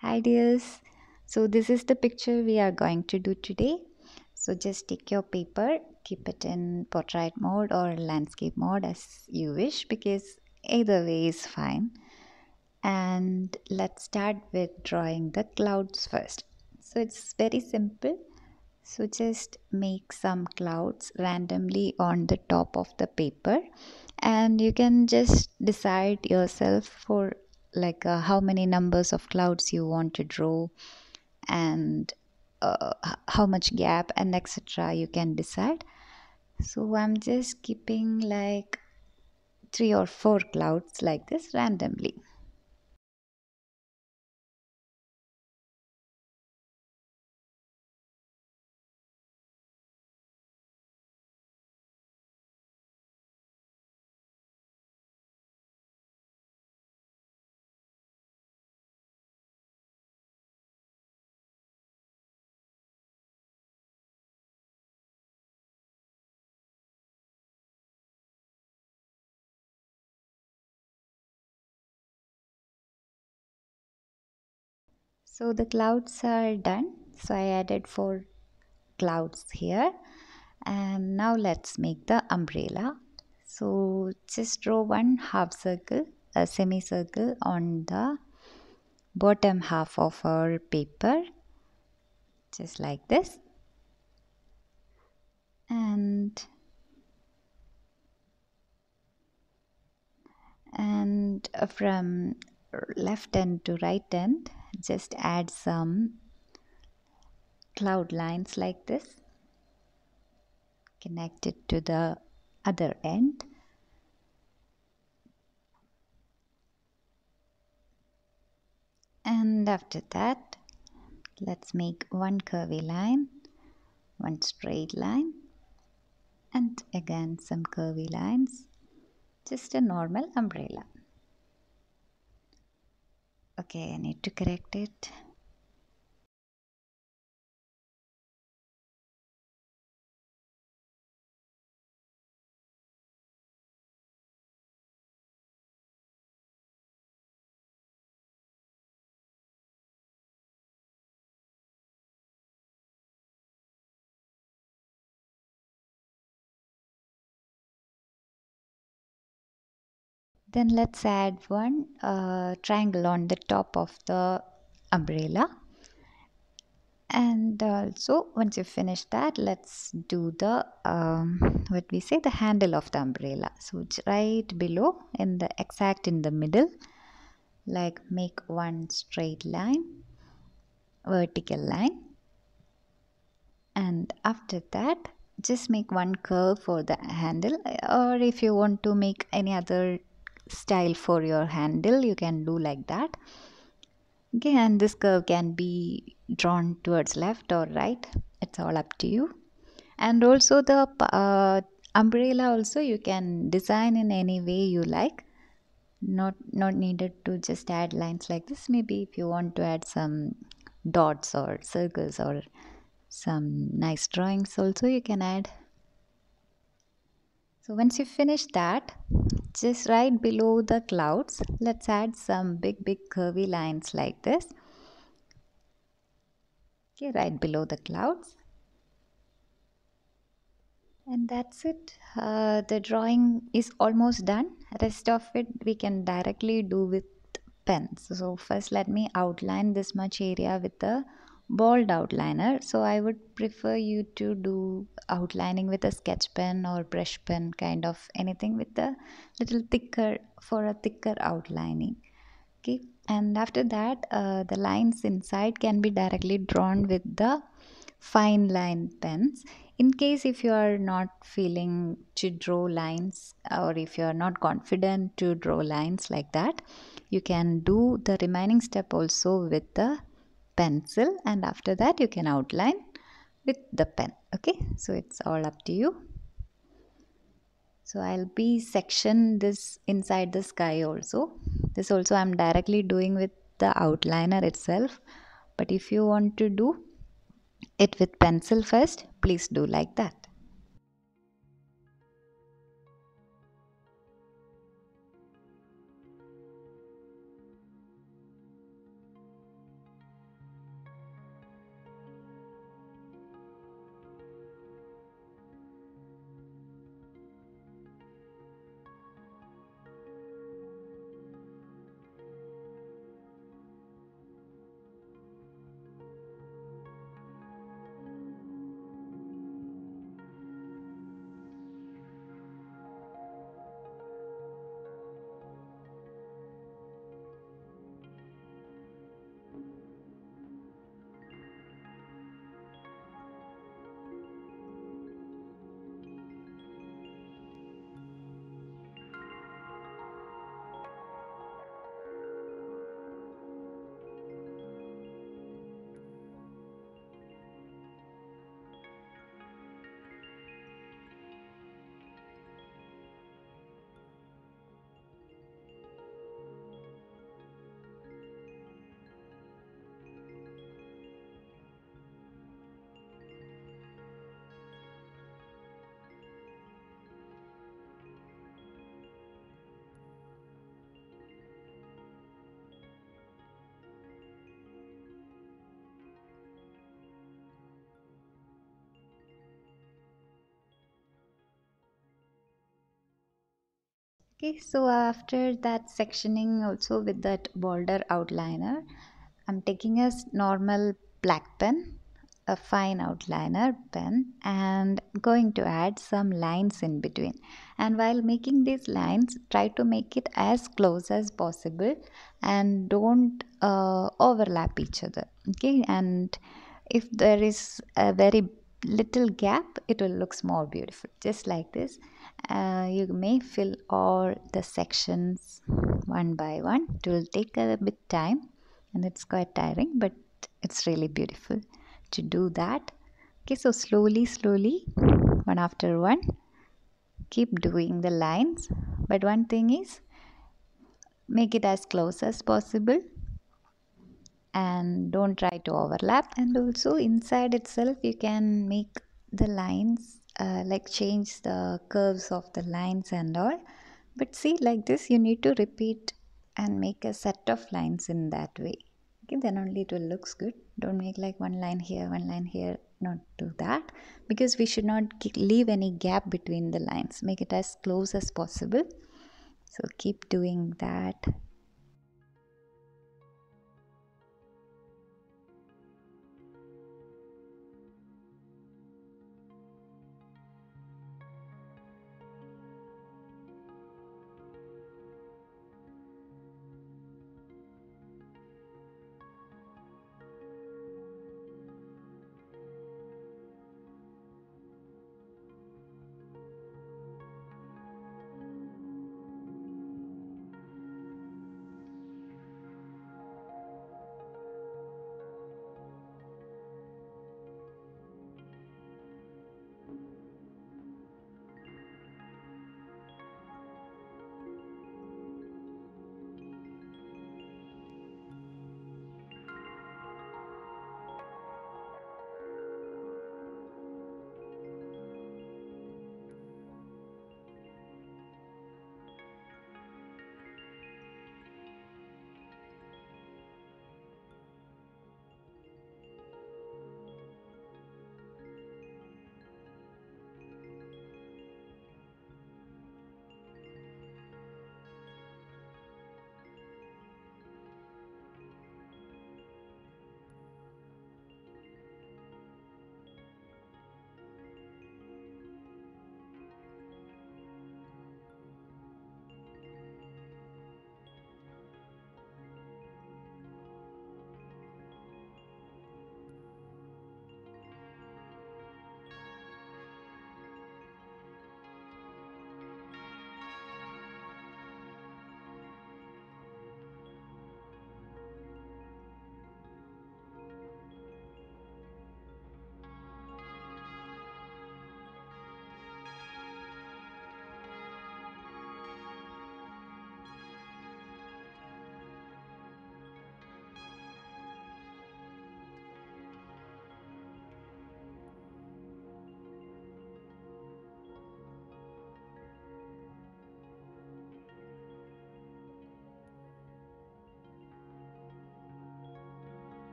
Hi dears. So this is the picture we are going to do today. So just take your paper, keep it in portrait mode or landscape mode as you wish because either way is fine. And let's start with drawing the clouds first. So it's very simple. So just make some clouds randomly on the top of the paper and you can just decide yourself for like uh, how many numbers of clouds you want to draw and uh, how much gap and etc you can decide. So i'm just keeping like three or four clouds like this randomly So the clouds are done. So I added four clouds here. And now let's make the umbrella. So just draw one half circle, a semicircle on the bottom half of our paper. Just like this. And and from left end to right end just add some cloud lines like this connect it to the other end. And after that let's make one curvy line one straight line and again some curvy lines just a normal umbrella okay I need to correct it Then let's add one uh, triangle on the top of the umbrella. And also once you finish that, let's do the, um, what we say, the handle of the umbrella. So it's right below in the exact in the middle, like make one straight line, vertical line. And after that, just make one curve for the handle or if you want to make any other style for your handle. You can do like that. And this curve can be drawn towards left or right. It's all up to you. And also the uh, umbrella also you can design in any way you like. Not not needed to just add lines like this. Maybe if you want to add some dots or circles or some nice drawings also you can add. So once you finish that just right below the clouds. Let's add some big big curvy lines like this. Okay right below the clouds. And that's it. Uh, the drawing is almost done. Rest of it we can directly do with pens. So first let me outline this much area with the bold outliner so i would prefer you to do outlining with a sketch pen or brush pen kind of anything with a little thicker for a thicker outlining. Okay and after that uh, the lines inside can be directly drawn with the fine line pens. In case if you are not feeling to draw lines or if you are not confident to draw lines like that you can do the remaining step also with the pencil and after that you can outline with the pen okay? So it's all up to you. So I'll be section this inside the sky also. This also I'm directly doing with the outliner itself. But if you want to do it with pencil first please do like that Okay, so after that sectioning also with that border outliner, I'm taking a normal black pen, a fine outliner pen and going to add some lines in between. And while making these lines, try to make it as close as possible and don't uh, overlap each other. Okay, and if there is a very little gap, it will look more beautiful, just like this uh, you may fill all the sections one by one. It will take a bit time and it's quite tiring but it's really beautiful to do that. Okay so slowly slowly one after one keep doing the lines. But one thing is make it as close as possible and don't try to overlap. And also inside itself you can make the lines uh, like change the curves of the lines and all. But see like this you need to repeat and make a set of lines in that way. Okay then only it will looks good. Don't make like one line here one line here not do that. Because we should not leave any gap between the lines. Make it as close as possible. So keep doing that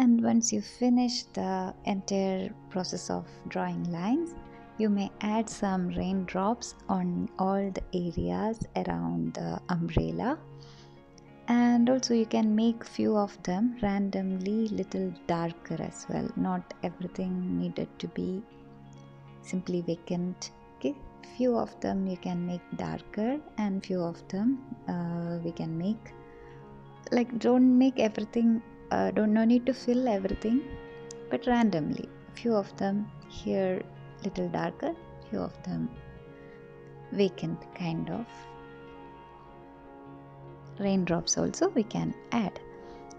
and once you finish the entire process of drawing lines you may add some raindrops on all the areas around the umbrella. And also you can make few of them randomly little darker as well. Not everything needed to be simply vacant. Okay few of them you can make darker and few of them uh, we can make like don't make everything uh, don't no need to fill everything but randomly. Few of them here little darker few of them vacant kind of. Raindrops also we can add.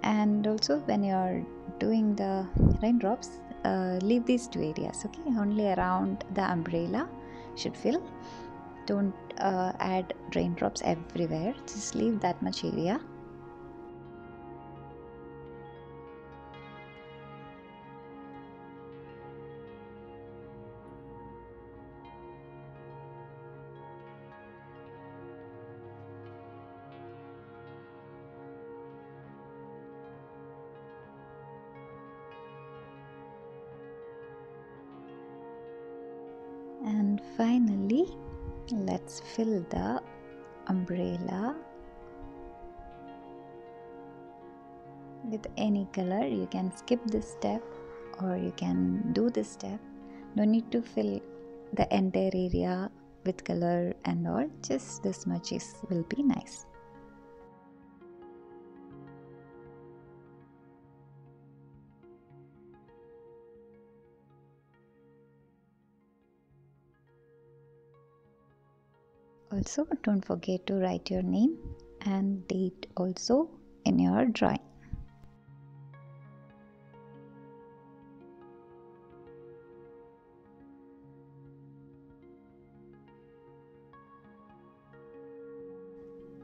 And also when you're doing the raindrops uh, leave these two areas okay? Only around the umbrella should fill. Don't uh, add raindrops everywhere. Just leave that much area fill the umbrella with any color. You can skip this step or you can do this step. No need to fill the entire area with color and all. Just this much is will be nice also don't forget to write your name and date also in your drawing.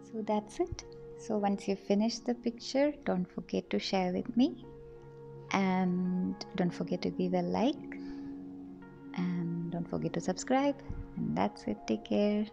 So that's it. So once you finish the picture don't forget to share with me. And don't forget to give a like. And don't forget to subscribe. And that's it. Take care